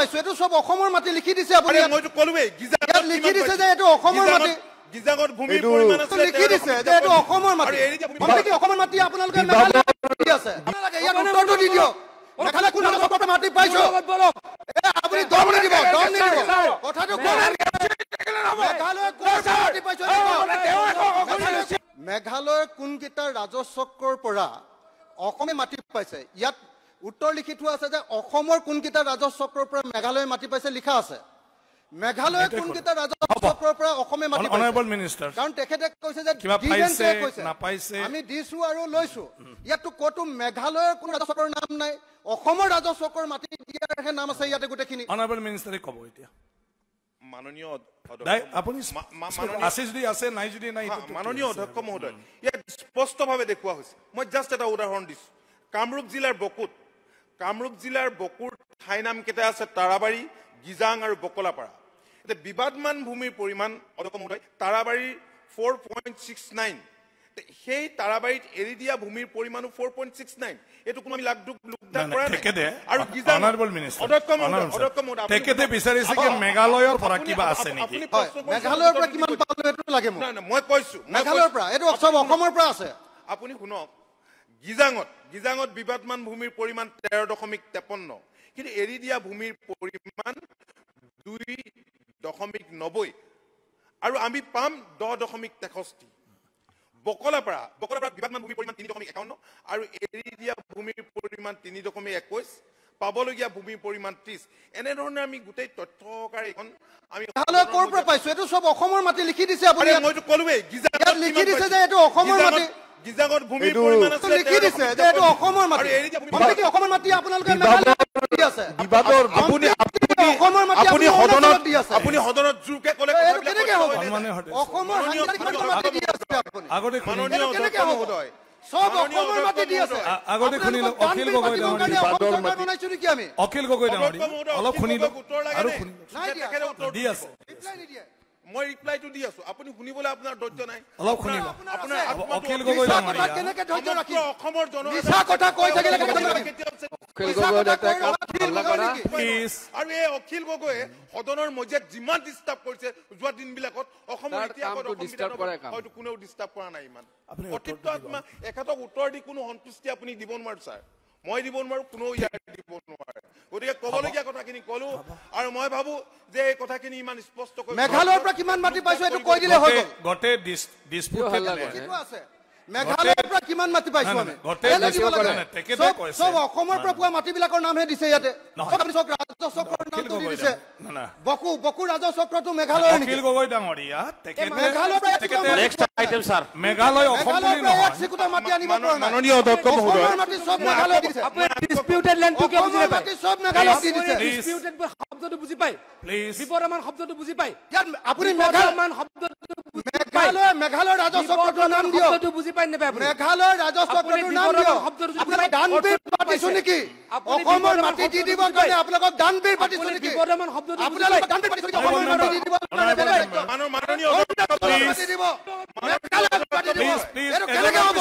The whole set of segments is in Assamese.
পাইছো এইটো চব অসমৰ মাটি লিখি দিছে আপুনি। মইতো ক'লোৱেই গিজাঙত ইয়াত লিখি দিছে? যে এইটো অসমৰ মাটি। ভূমিৰ এইটো- পৰিমাণ আছিলে লিখি দিছে যে এইটো অসমৰ মাটি আৰু ভূমি- অসমৰ মাটি আপোনালোকে মেঘালয়ত দি আছে নালাগে, ইয়াত উত্তৰটো দি দিয়ক মেঘালয় কোন পৰা মাটি পাইছো এ, আপুনি দম নিদিব দম নিদিব কথাটো। মেঘালয় কোন। মেঘালয়ৰ কোনকেইটা ৰাজচক্ৰৰ পৰা অসমে মাটি পাইছে ইয়াত উত্তৰ লিখি থোৱা আছে যে অসমৰ কোনকেইটা ৰাজচক্ৰৰ পৰা মেঘালয়ে মাটি পাইছে লিখা আছে। মেঘালয়ে কোনকেইটা ৰাজচক্ৰৰ পৰা অসমে মাটি পাইছে? কাৰণ তেখেতে কৈছে যে কৈছে। আমি দিছো আৰু লৈছো। ইয়াততো ক'তো মেঘালয়ৰ কোনো ৰাজচক্ৰৰ নাম নাই। অসমৰ ৰাজচক্ৰৰ মাটি দিয়াৰহে নাম আছে ইয়াতে গোটেইখিনি। অনাৰেবল মিনিষ্টাৰে ক'ব এতিয়া। মাননীয়। অধ্যক্ষ মহোদয় ইয়াত স্পষ্টভাৱে দেখুওৱা হৈছে। মই জাষ্ট এটা উদাহৰণ দিছো। কামৰূপ জিলাৰ বকুত কামৰূপ জিলাৰ বকুৰ ঠাই নাম কেইটা আছে? তাৰাবাৰী গিজাং আৰু বকলাপাৰা। এতিয়া বিবাদমান ভূমিৰ পৰিমাণ অধ্যক্ষ মহোদয় তাৰাবাৰীৰ ফ'ৰ পইণ্ট ছিক্স নাইন সেই তাৰাবাৰীত এৰি দিয়া ভূমিৰ পৰিমাণো ফ'ৰ পইণ্ট ছিক্স নাইন এইটো কোনো আমি কৰা নাই, আৰু মেঘালয়ৰ কিবা আছে নেকি? হয় মেঘালয়ৰ কিমান। পালো লাগে মই কৈছো মেঘালয়ৰ এইটো। অসমৰ পৰা আছে। আপুনি শুনক। গিজাঙত গিজাঙত বিবাদমান ভূমিৰ পৰিমাণ তেৰ দশমিক তেপন্ন কিন্তু এৰি দিয়া ভূমিৰ পৰিমাণ দুই দশমিক নব্বৈ আৰু আমি পাম দহ দশমিক তেষষ্ঠি বকলাপাৰা বকলাপাৰা বিবাদমান ভূমিৰ পৰিমাণ তিনি দশমিক একাৱন্ন আৰু এৰি দিয়া ভূমিৰ পৰিমাণ তিনি দশমিক একৈশ পাবলগীয়া ভূমিৰ পৰিমাণ ত্ৰিশ এনেধৰণে আমি গোটেই তথ্য সহকাৰে এইখন আমি ক'ৰ পৰা পাইছো এইটো চব অসমৰ মাটি লিখি দিছে আপুনি। মইতো ক'লোৱেই লিখি দিছে? যে এইটো অসমৰ মাটি। গিজাঙত ভূমিৰ এইটো- পৰিমাণ আছিলে লিখি দিছে যে এইটো তেপন্ন। অসমৰ মাটি। দিয়া আপুনি কি অসমৰ মাটি আপোনালোকে দি আছে। বিবাদৰ আপুনি অসমৰ মাটি আপুনি আপুনি সদনত দি আছে। আপুনি সদনত জোৰকে ক'লে কেনেকে হ'ব? অসমৰ মাটি দি আছে আপুনি? আগতে মাননীয় কেনেকে হ'ব? মহোদয় চব মাননীয় অসমৰ মাটি দি আছে। অধ্যক্ষ আ- আগতে শুনি লওক, আপোনালোকক অখিল গগৈ। বনাইছো নেকি আমি? অখিল মহোদয়, অলপ অখিল শুনি গগৈক লওক উত্তৰ লাগে আৰু? শুনি দিয়া। দি আছে। মই ৰিপ্লাইটো দি আছো আপুনি শুনিবলৈ আপোনাৰ ধৈৰ্য নাই অলপ। আপোনাৰ- অখিল গগৈ ডাঙৰীয়া। কেনেকে ধৈৰ্য অসমৰ কথা কৈ থাকিলে অখিল হাল্লা কৰা? প্লিজ আৰু এই অখিল গগৈয়ে সদনৰ মজিয়াত যিমান ডিষ্টাৰ্ব কৰিছে যোৱা দিনবিলাকত অসমৰ। হয়তো কোনেও ডিষ্টাৰ্ব কৰা নাই ইমান আপুনি অতিৰিক্ত আত্মা এখেতক উত্তৰ দি কোনো সন্তুষ্টি আপুনি দিব নোৱাৰে ছাৰ মই দিব নোৱাৰো কোনেও ইয়াত দিব নোৱাৰে গতিকে ক'বলগীয়া কথাখিনি ক'লো আৰু মই ভাবো যে এই কথাখিনি ইমান স্পষ্ট মেঘালয়ৰ পৰা কিমান মাটি পাইছো এইটো কৈ দিলে হৈ গ'ল। গোটেই আছে। মেঘালয়ৰ পৰা কিমান মাটি পাইছো আমি? চব- অসমৰ পৰা পোৱা মাটিবিলাকৰ নামহে দিছে ইয়াতে। চব ৰাজহ চক্ৰৰ নামটো দি দিছে। বকু বকু ৰাজহ চক্ৰটো মেঘালয়ৰ নেকি? গগৈ ডাঙৰীয়া মেঘালয় অসম মেঘালয়ৰ বুলি পৰা এক নহয়। চিকুটা মাটি আনিব পৰা নাই। মাননীয় অধ্যক্ষ মহোদয়। অসমৰ মাটি চব মেঘালয় দিছে। ডিসপিউটেড ল্যান্ডটো কিয় বুজি অসমৰ নাপায়? মাটি চব মেঘালয় দি দিছে। Please. ডিসপিউটেড শব্দটো বুজি পায়। প্লিজ বিপদমান শব্দটো বুজি পায়। ইয়াত আপুনি মেঘালয় বিপদমান শব্দটো মেঘালয় মেঘালয়ৰ ৰাজহ চক্ৰটোৰ নাম দিয়ক। শব্দটো বুজি পায় নাপায় আপুনি? মেঘালয়ৰ ৰাজহ চক্ৰটোৰ নাম দিয়ক। শব্দটো আপোনালোক দানবীৰ পাতিছো। নেকি? অসমৰ মাটি দি বুজি কাৰণে। আপোনালোকক দানবীৰ পাতিছো নেকি? বিপদমান শব্দটো আপোনালোকক পায়। দানবীৰ পাতিছো নেকি? অসমৰ মাটি দি মাননীয়- মাটি দিব। মেঘালয়ত মাটি দিব। এইটো কেনেকে হ'ব।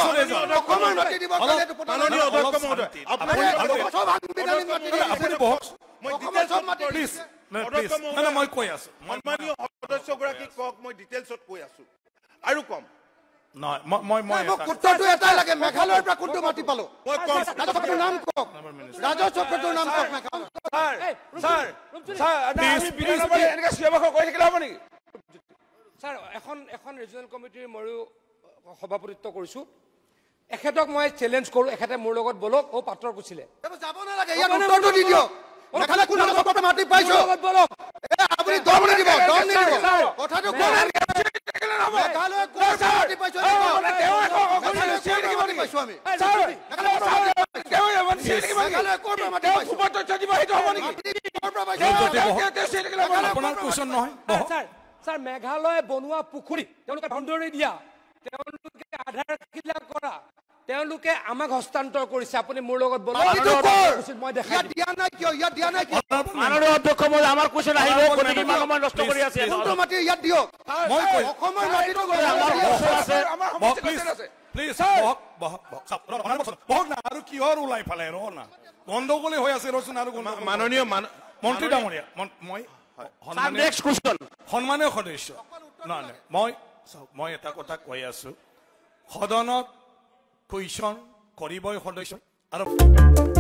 অসমৰ মাটি দিবৰ কাৰণে এইটো মাননীয়। অধ্যক্ষ মহোদয় শান্তি। আপুনি আপুনি চব সাংবিধানিক মাটি দি দিছে। আপুনি বহক মই প্লিজ মই কৈ আছো। সন্মানীয় সদস্যগৰাকীক কওক মই ডিটেইলছত কৈ আছো। আৰু কম। নহয় মই মই মই মোক এটা- উত্তৰটো এটাই লাগে মেঘালয়ৰ পৰা কোনটো মাটি পালো? নাম কওক। ৰাজহ চক্ৰটোৰ নাম কওক মেঘালয় ছাৰ এখন এখন ৰিজনেল কমিটিৰ ময়ো সভাপতিত্ব কৰিছোঁ। এখেতক মই চেলেঞ্জ কৰোঁ এখেতে মোৰ লগত বলক ও পাত্ৰৰ গুচিলে এইবোৰ যাব নালাগে মেঘালয় কোন চক্ৰটোৰ মাটি পাইছো এ, আপুনি দম নিদিব দম নিদিব কথাটো মেঘালয় বনোৱা পুখুৰী তেওঁলোকে বাউণ্ডৰী দিয়া তেওঁলোকে আধাৰ খিলা কৰা তেওঁলোকে আমাক হস্তান্তৰ কৰিছে। আপুনি মোৰ লগত বলক। মাটিটো ক'ৰ? মই দেখাই ইয়াত দিম। দিয়া নাই কিয়? ইয়াত দিয়া নাই কিয়? মাননীয় অধ্যক্ষ মহোদয় আমাৰ কুৱেশ্যন আহিব গতিকে ইমান সময় নষ্ট কৰি আছে। কোনটো মাটি ইয়াত দিয়ক? মই কৈ অসমৰ মাটিটো আমাৰ গোচৰ আছে। বহক প্লিজ প্লিজ বহক বহক বহক চাওক, ৰ- ৰ- বহক না আৰু কিহৰ ওলাই ফালে ৰ না। গণ্ডগোলে হৈ আছে ৰচোন আৰু। মাননীয় মান- মন্ত্ৰী ডাঙৰীয়া মই সন্মানীয় সদস্য। নহয় মই চাওক মই এটা কথা কৈ আছো। সদনত কুৱেশ্যন কৰিবই সদস্য আৰু